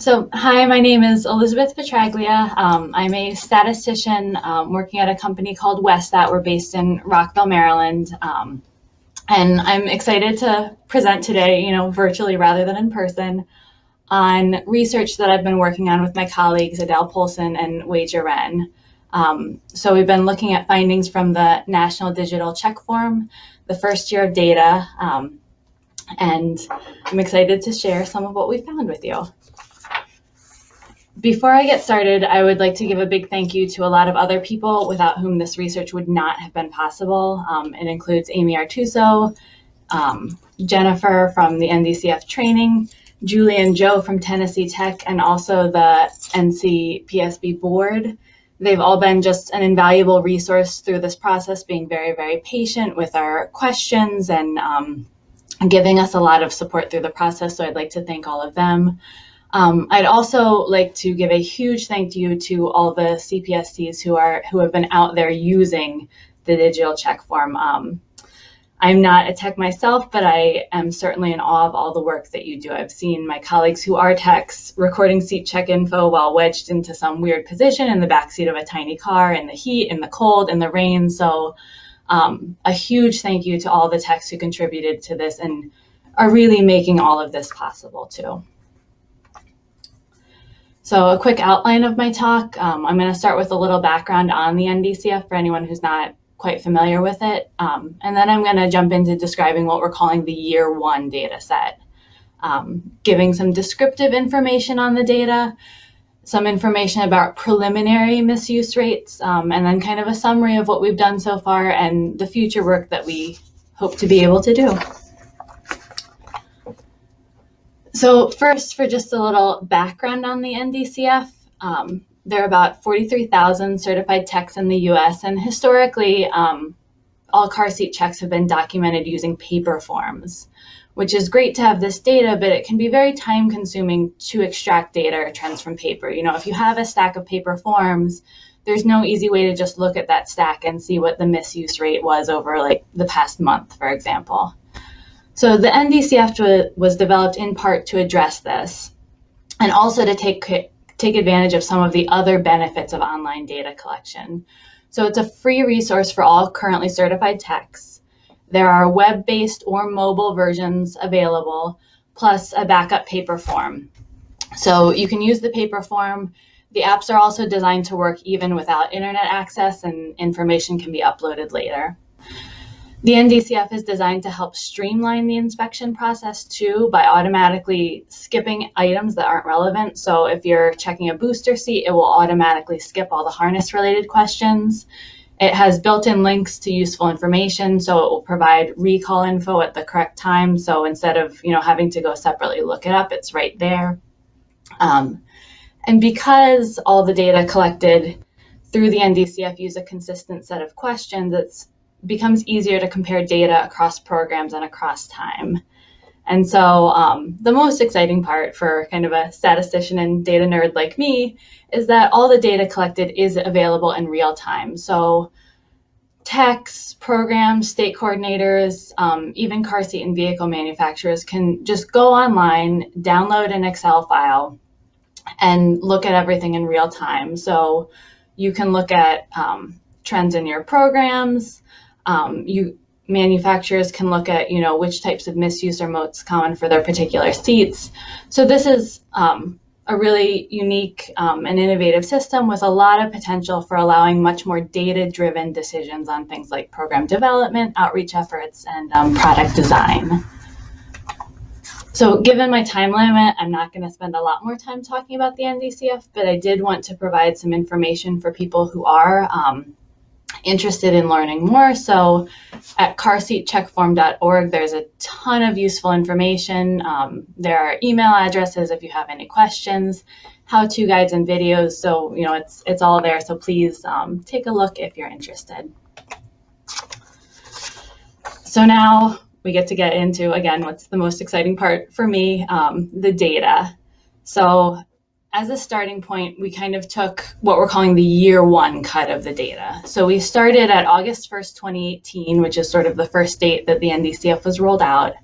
So, hi, my name is Elizabeth Petraglia. Um, I'm a statistician um, working at a company called Westat. We're based in Rockville, Maryland. Um, and I'm excited to present today, you know, virtually rather than in person, on research that I've been working on with my colleagues Adele Polson and Wei Jiren. Um, so we've been looking at findings from the National Digital Check Form, the first year of data, um, and I'm excited to share some of what we found with you. Before I get started, I would like to give a big thank you to a lot of other people without whom this research would not have been possible. Um, it includes Amy Artuso, um, Jennifer from the NDCF training, Julie and Joe from Tennessee Tech, and also the NCPSB board. They've all been just an invaluable resource through this process, being very, very patient with our questions and um, giving us a lot of support through the process. So I'd like to thank all of them. Um, I'd also like to give a huge thank you to all the CPSTs who are who have been out there using the digital check form. Um, I'm not a tech myself, but I am certainly in awe of all the work that you do. I've seen my colleagues who are techs recording seat check info while wedged into some weird position in the backseat of a tiny car in the heat, in the cold, in the rain. So um, a huge thank you to all the techs who contributed to this and are really making all of this possible too. So a quick outline of my talk. Um, I'm going to start with a little background on the NDCF for anyone who's not quite familiar with it. Um, and then I'm going to jump into describing what we're calling the year one data set, um, giving some descriptive information on the data, some information about preliminary misuse rates, um, and then kind of a summary of what we've done so far and the future work that we hope to be able to do. So first, for just a little background on the NDCF, um, there are about 43,000 certified techs in the U.S. and historically, um, all car seat checks have been documented using paper forms, which is great to have this data, but it can be very time consuming to extract data or trends from paper. You know, if you have a stack of paper forms, there's no easy way to just look at that stack and see what the misuse rate was over like the past month, for example. So the NDCF was developed in part to address this and also to take, take advantage of some of the other benefits of online data collection. So it's a free resource for all currently certified techs. There are web-based or mobile versions available, plus a backup paper form. So you can use the paper form. The apps are also designed to work even without internet access and information can be uploaded later. The NDCF is designed to help streamline the inspection process too by automatically skipping items that aren't relevant. So if you're checking a booster seat, it will automatically skip all the harness related questions. It has built-in links to useful information, so it will provide recall info at the correct time. So instead of you know having to go separately look it up, it's right there. Um, and because all the data collected through the NDCF use a consistent set of questions, it's becomes easier to compare data across programs and across time. And so um, the most exciting part for kind of a statistician and data nerd like me is that all the data collected is available in real time. So techs, programs, state coordinators, um, even car seat and vehicle manufacturers can just go online, download an Excel file, and look at everything in real time. So you can look at um, trends in your programs, um, you manufacturers can look at you know which types of misuse are most common for their particular seats. So this is um, a really unique um, and innovative system with a lot of potential for allowing much more data-driven decisions on things like program development, outreach efforts, and um, product design. So given my time limit, I'm not going to spend a lot more time talking about the NDCF, but I did want to provide some information for people who are um, interested in learning more. So at carseatcheckform.org, there's a ton of useful information. Um, there are email addresses if you have any questions, how-to guides and videos. So, you know, it's, it's all there. So please um, take a look if you're interested. So now we get to get into, again, what's the most exciting part for me, um, the data. So as a starting point, we kind of took what we're calling the year one cut of the data. So we started at August 1st, 2018, which is sort of the first date that the NDCF was rolled out.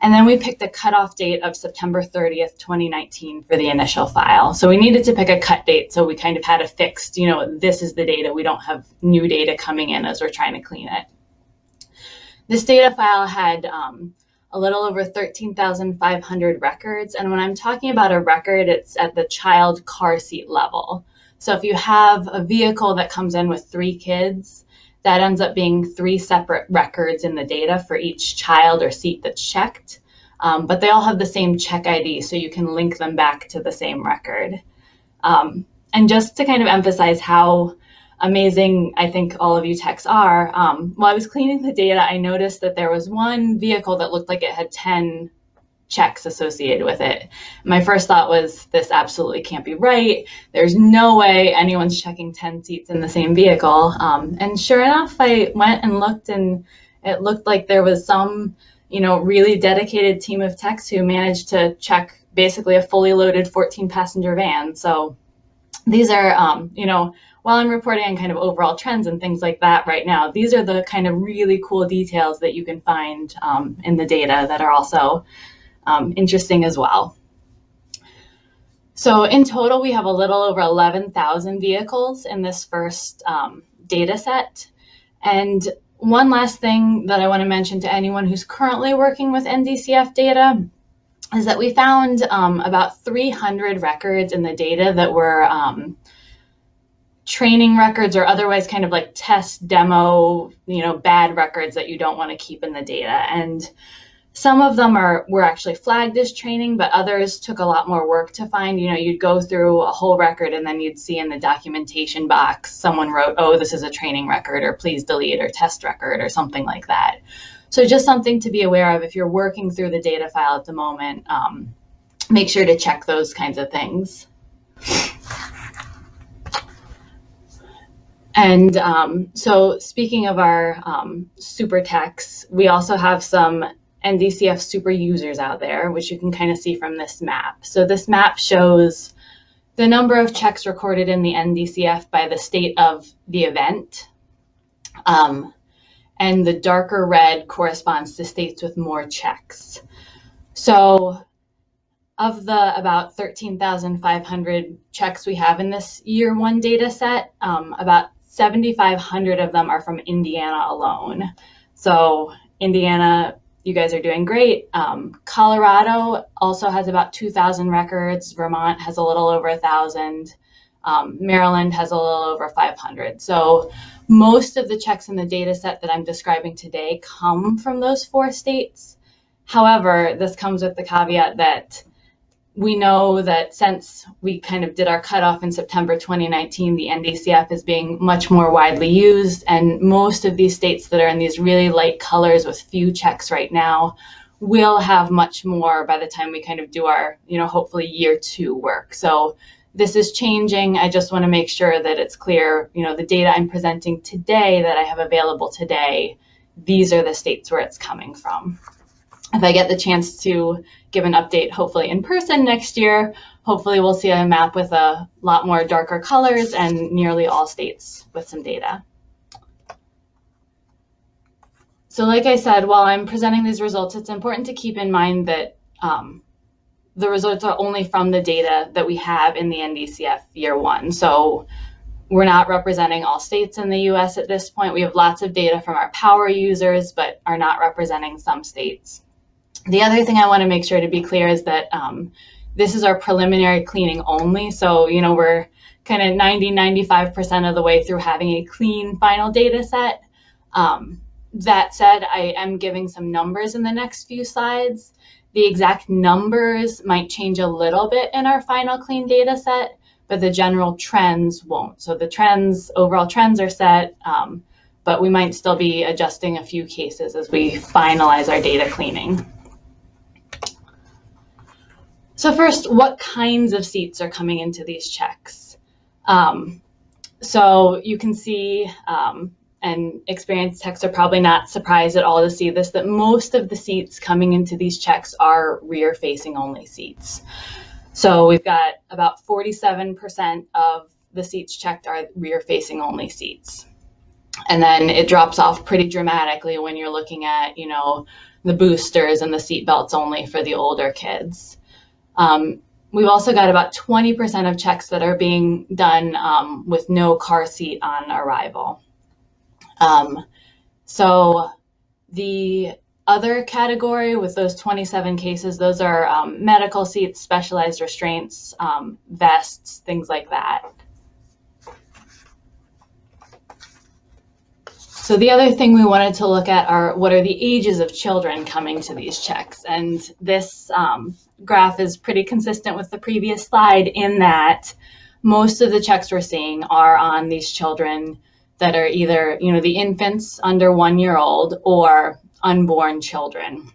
And then we picked a cutoff date of September 30th, 2019 for the initial file. So we needed to pick a cut date so we kind of had a fixed, you know, this is the data. We don't have new data coming in as we're trying to clean it. This data file had um, a little over 13,500 records. And when I'm talking about a record, it's at the child car seat level. So if you have a vehicle that comes in with three kids, that ends up being three separate records in the data for each child or seat that's checked. Um, but they all have the same check ID, so you can link them back to the same record. Um, and just to kind of emphasize how amazing I think all of you techs are, um, while I was cleaning the data, I noticed that there was one vehicle that looked like it had 10 checks associated with it. My first thought was this absolutely can't be right. There's no way anyone's checking 10 seats in the same vehicle. Um, and sure enough, I went and looked and it looked like there was some, you know, really dedicated team of techs who managed to check basically a fully loaded 14 passenger van. So these are, um, you know, while I'm reporting on kind of overall trends and things like that right now, these are the kind of really cool details that you can find um, in the data that are also um, interesting as well. So in total, we have a little over 11,000 vehicles in this first um, data set. And one last thing that I want to mention to anyone who's currently working with NDCF data is that we found um, about 300 records in the data that were um, training records or otherwise kind of like test demo, you know, bad records that you don't want to keep in the data. And some of them are were actually flagged as training, but others took a lot more work to find. You know, you'd go through a whole record and then you'd see in the documentation box someone wrote, "Oh, this is a training record," or "Please delete," or "Test record," or something like that. So just something to be aware of if you're working through the data file at the moment. Um, make sure to check those kinds of things. And um, so, speaking of our um, super techs, we also have some NDCF super users out there, which you can kind of see from this map. So this map shows the number of checks recorded in the NDCF by the state of the event. Um, and the darker red corresponds to states with more checks. So of the about 13,500 checks we have in this year one data set, um, about 7,500 of them are from Indiana alone. So Indiana you guys are doing great. Um, Colorado also has about 2,000 records. Vermont has a little over 1,000. Um, Maryland has a little over 500. So most of the checks in the data set that I'm describing today come from those four states. However, this comes with the caveat that we know that since we kind of did our cutoff in September 2019, the NDCF is being much more widely used, and most of these states that are in these really light colors with few checks right now will have much more by the time we kind of do our, you know, hopefully year two work. So this is changing. I just want to make sure that it's clear, you know, the data I'm presenting today that I have available today, these are the states where it's coming from if I get the chance to give an update, hopefully in person next year, hopefully we'll see a map with a lot more darker colors and nearly all states with some data. So like I said, while I'm presenting these results, it's important to keep in mind that um, the results are only from the data that we have in the NDCF year one. So we're not representing all states in the US at this point. We have lots of data from our power users, but are not representing some states. The other thing I want to make sure to be clear is that um, this is our preliminary cleaning only. So, you know, we're kind of 90, 95% of the way through having a clean final data set. Um, that said, I am giving some numbers in the next few slides. The exact numbers might change a little bit in our final clean data set, but the general trends won't. So the trends, overall trends are set, um, but we might still be adjusting a few cases as we finalize our data cleaning. So first, what kinds of seats are coming into these checks? Um, so you can see, um, and experienced techs are probably not surprised at all to see this, that most of the seats coming into these checks are rear facing only seats. So we've got about 47% of the seats checked are rear facing only seats. And then it drops off pretty dramatically when you're looking at, you know, the boosters and the seat belts only for the older kids. Um, we've also got about 20% of checks that are being done um, with no car seat on arrival. Um, so the other category with those 27 cases, those are um, medical seats, specialized restraints, um, vests, things like that. So the other thing we wanted to look at are what are the ages of children coming to these checks. And this um, graph is pretty consistent with the previous slide in that most of the checks we're seeing are on these children that are either, you know, the infants under one year old or unborn children.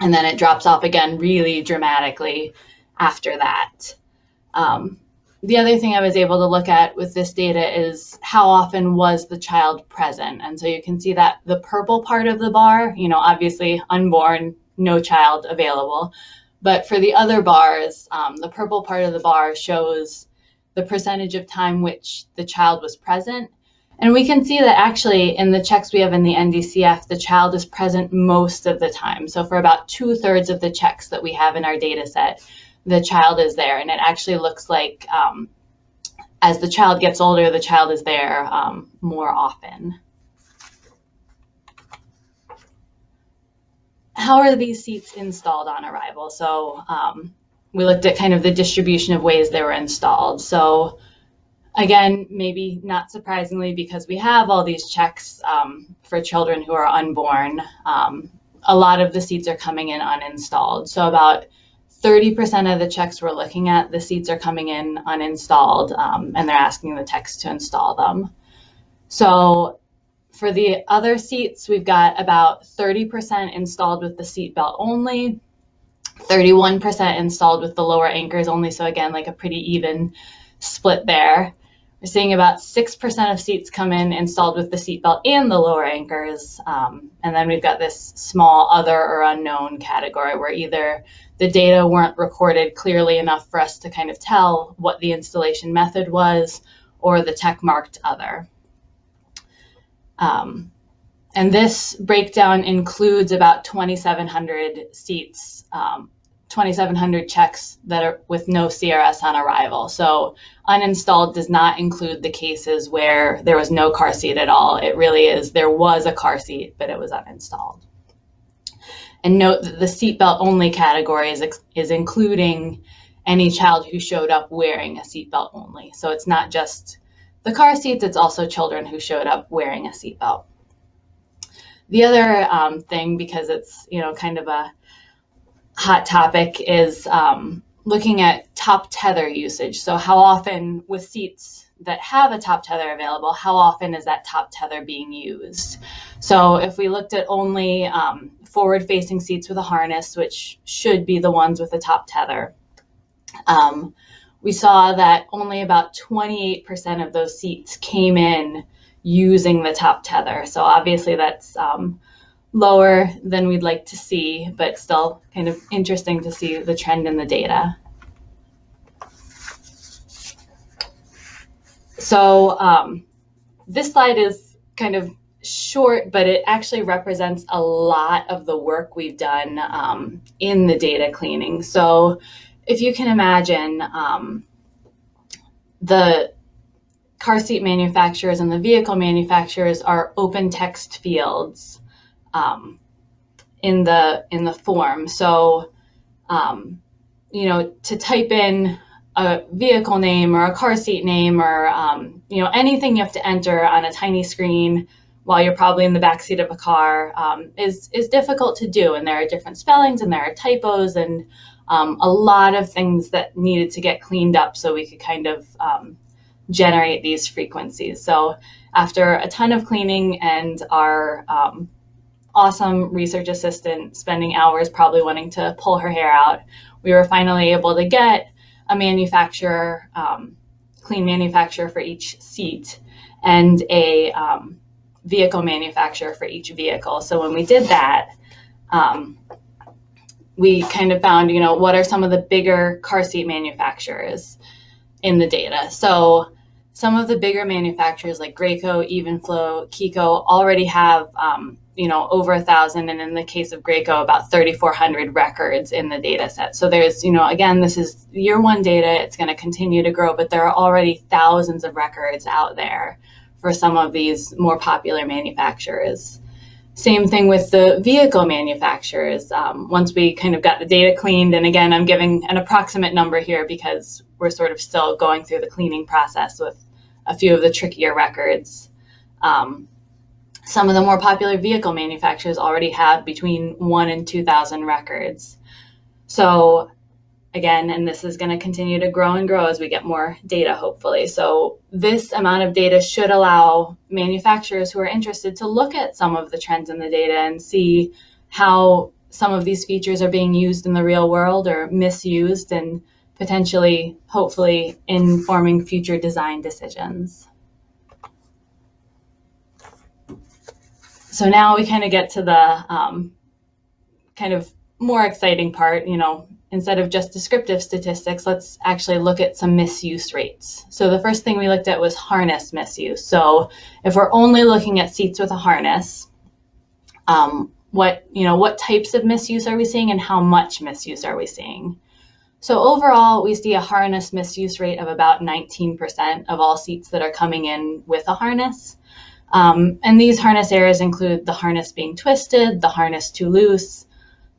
And then it drops off again really dramatically after that. Um, the other thing I was able to look at with this data is how often was the child present. And so you can see that the purple part of the bar, you know, obviously unborn, no child available. But for the other bars, um, the purple part of the bar shows the percentage of time which the child was present. And we can see that actually in the checks we have in the NDCF, the child is present most of the time. So for about two thirds of the checks that we have in our data set, the child is there. And it actually looks like um, as the child gets older, the child is there um, more often. How are these seats installed on arrival? So um, we looked at kind of the distribution of ways they were installed. So again, maybe not surprisingly, because we have all these checks um, for children who are unborn, um, a lot of the seats are coming in uninstalled. So about 30% of the checks we're looking at, the seats are coming in uninstalled, um, and they're asking the techs to install them. So for the other seats, we've got about 30% installed with the seat belt only, 31% installed with the lower anchors only. So again, like a pretty even split there. We're seeing about 6% of seats come in installed with the seatbelt and the lower anchors. Um, and then we've got this small other or unknown category where either the data weren't recorded clearly enough for us to kind of tell what the installation method was or the tech marked other. Um, and this breakdown includes about 2,700 seats um, 2,700 checks that are with no CRS on arrival. So uninstalled does not include the cases where there was no car seat at all. It really is there was a car seat, but it was uninstalled. And note that the seatbelt only category is, is including any child who showed up wearing a seatbelt only. So it's not just the car seats, it's also children who showed up wearing a seatbelt. The other um, thing, because it's you know kind of a hot topic is um, looking at top tether usage. So, how often with seats that have a top tether available, how often is that top tether being used? So, if we looked at only um, forward facing seats with a harness, which should be the ones with a top tether, um, we saw that only about 28% of those seats came in using the top tether. So, obviously, that's um, lower than we'd like to see, but still kind of interesting to see the trend in the data. So um, this slide is kind of short, but it actually represents a lot of the work we've done um, in the data cleaning. So if you can imagine, um, the car seat manufacturers and the vehicle manufacturers are open text fields um, in the in the form. So, um, you know, to type in a vehicle name or a car seat name or um, you know anything you have to enter on a tiny screen while you're probably in the back seat of a car um, is is difficult to do, and there are different spellings and there are typos and um, a lot of things that needed to get cleaned up so we could kind of um, generate these frequencies. So after a ton of cleaning and our um, awesome research assistant spending hours probably wanting to pull her hair out, we were finally able to get a manufacturer, um, clean manufacturer for each seat and a um, vehicle manufacturer for each vehicle. So when we did that, um, we kind of found, you know, what are some of the bigger car seat manufacturers in the data. So some of the bigger manufacturers like Graco, Evenflo, Chicco already have um, you know, over a thousand, and in the case of Graco, about 3,400 records in the data set. So there's, you know, again, this is year one data. It's going to continue to grow, but there are already thousands of records out there for some of these more popular manufacturers. Same thing with the vehicle manufacturers. Um, once we kind of got the data cleaned, and again, I'm giving an approximate number here because we're sort of still going through the cleaning process with a few of the trickier records. Um, some of the more popular vehicle manufacturers already have between one and 2,000 records. So again, and this is going to continue to grow and grow as we get more data, hopefully. So this amount of data should allow manufacturers who are interested to look at some of the trends in the data and see how some of these features are being used in the real world or misused and potentially, hopefully, informing future design decisions. So now we kind of get to the um, kind of more exciting part, you know, instead of just descriptive statistics, let's actually look at some misuse rates. So the first thing we looked at was harness misuse. So if we're only looking at seats with a harness, um, what you know, what types of misuse are we seeing, and how much misuse are we seeing? So overall, we see a harness misuse rate of about 19% of all seats that are coming in with a harness. Um, and these harness errors include the harness being twisted, the harness too loose,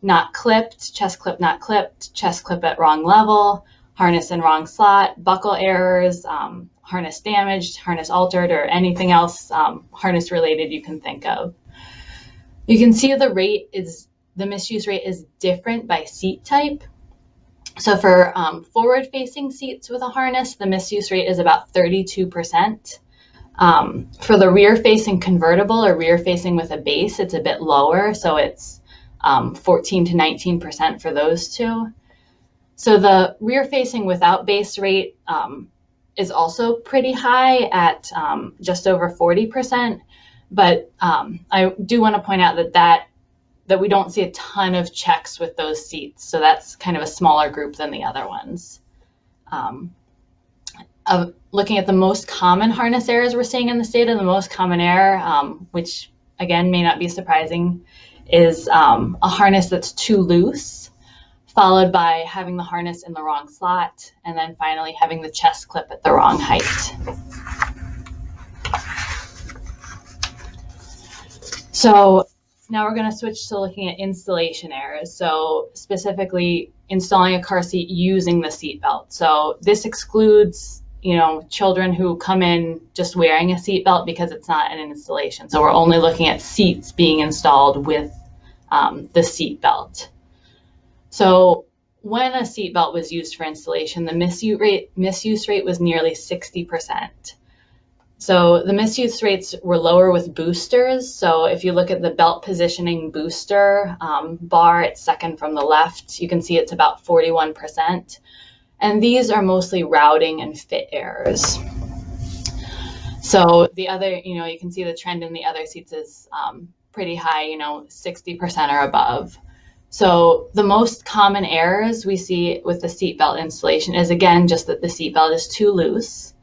not clipped, chest clip not clipped, chest clip at wrong level, harness in wrong slot, buckle errors, um, harness damaged, harness altered, or anything else um, harness related you can think of. You can see the rate is, the misuse rate is different by seat type. So for um, forward facing seats with a harness, the misuse rate is about 32%. Um, for the rear facing convertible or rear facing with a base, it's a bit lower. So it's um, 14 to 19% for those two. So the rear facing without base rate um, is also pretty high at um, just over 40%. But um, I do want to point out that, that that we don't see a ton of checks with those seats. So that's kind of a smaller group than the other ones. Um, uh, looking at the most common harness errors we're seeing in the state, and the most common error, um, which again may not be surprising, is um, a harness that's too loose, followed by having the harness in the wrong slot, and then finally having the chest clip at the wrong height. So now we're going to switch to looking at installation errors. So specifically installing a car seat using the seat belt. So this excludes you know, children who come in just wearing a seatbelt because it's not an installation. So we're only looking at seats being installed with um, the seatbelt. So when a seatbelt was used for installation, the misuse rate, misuse rate was nearly 60%. So the misuse rates were lower with boosters. So if you look at the belt positioning booster um, bar, it's second from the left. You can see it's about 41%. And these are mostly routing and fit errors. So the other, you know, you can see the trend in the other seats is um, pretty high, you know, 60% or above. So the most common errors we see with the seatbelt installation is again just that the seatbelt is too loose.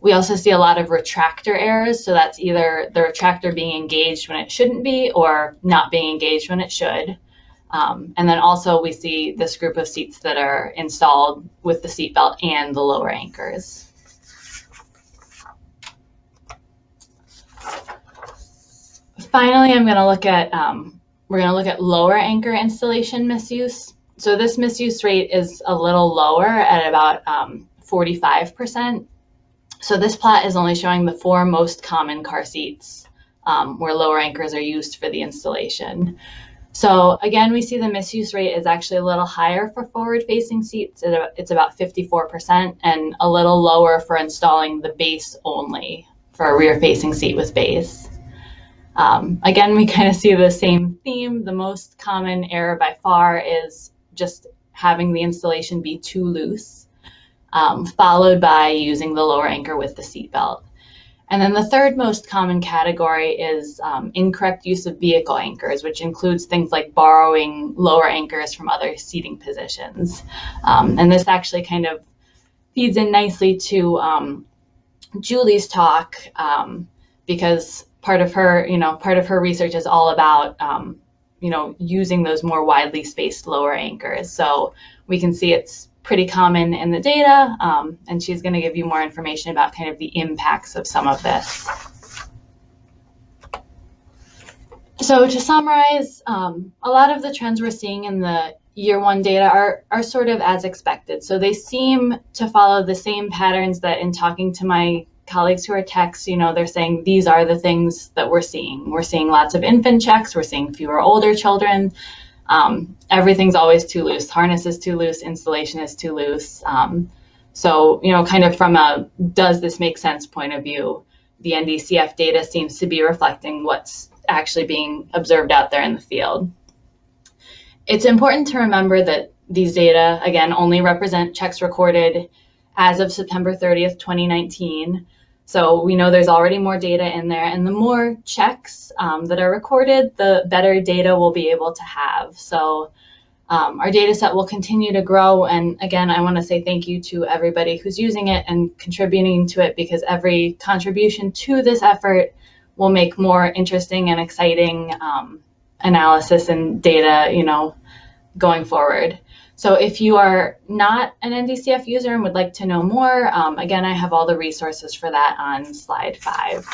We also see a lot of retractor errors, so that's either the retractor being engaged when it shouldn't be or not being engaged when it should. Um, and then also we see this group of seats that are installed with the seatbelt and the lower anchors. Finally, I'm going to look at um, we're going to look at lower anchor installation misuse. So this misuse rate is a little lower at about um, 45%. So this plot is only showing the four most common car seats um, where lower anchors are used for the installation. So again, we see the misuse rate is actually a little higher for forward-facing seats. It's about 54% and a little lower for installing the base only for a rear-facing seat with base. Um, again, we kind of see the same theme. The most common error by far is just having the installation be too loose, um, followed by using the lower anchor with the seat belt. And then the third most common category is um, incorrect use of vehicle anchors, which includes things like borrowing lower anchors from other seating positions. Um, and this actually kind of feeds in nicely to um, Julie's talk um, because part of her, you know, part of her research is all about, um, you know, using those more widely spaced lower anchors. So we can see it's pretty common in the data, um, and she's going to give you more information about kind of the impacts of some of this. So to summarize, um, a lot of the trends we're seeing in the year one data are, are sort of as expected. So they seem to follow the same patterns that in talking to my colleagues who are techs, you know, they're saying these are the things that we're seeing. We're seeing lots of infant checks, we're seeing fewer older children. Um, everything's always too loose. Harness is too loose, installation is too loose. Um, so, you know, kind of from a does this make sense point of view, the NDCF data seems to be reflecting what's actually being observed out there in the field. It's important to remember that these data, again, only represent checks recorded as of September 30th, 2019. So we know there's already more data in there, and the more checks um, that are recorded, the better data we'll be able to have. So um, our data set will continue to grow. And again, I want to say thank you to everybody who's using it and contributing to it because every contribution to this effort will make more interesting and exciting um, analysis and data, you know, going forward. So if you are not an NDCF user and would like to know more, um, again, I have all the resources for that on slide five.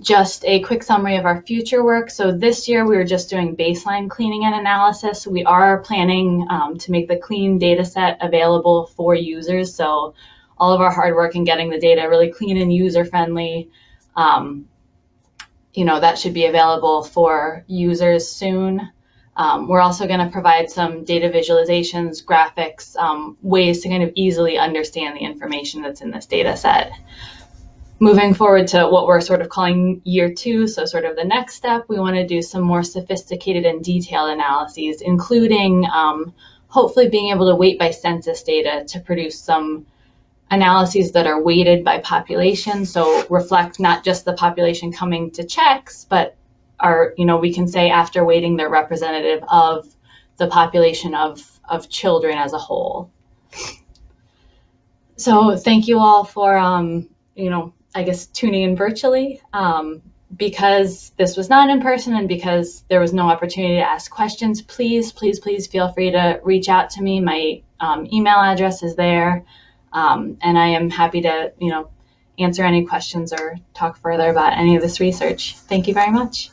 Just a quick summary of our future work. So this year we were just doing baseline cleaning and analysis. We are planning um, to make the clean data set available for users. So all of our hard work in getting the data really clean and user friendly um, you know, that should be available for users soon. Um, we're also going to provide some data visualizations, graphics, um, ways to kind of easily understand the information that's in this data set. Moving forward to what we're sort of calling year two, so sort of the next step, we want to do some more sophisticated and detailed analyses, including um, hopefully being able to weight by census data to produce some analyses that are weighted by population, so reflect not just the population coming to checks, but are, you know, we can say after weighting they're representative of the population of, of children as a whole. So thank you all for, um, you know, I guess tuning in virtually. Um, because this was not in person and because there was no opportunity to ask questions, please, please, please feel free to reach out to me. My um, email address is there. Um, and I am happy to, you know, answer any questions or talk further about any of this research. Thank you very much.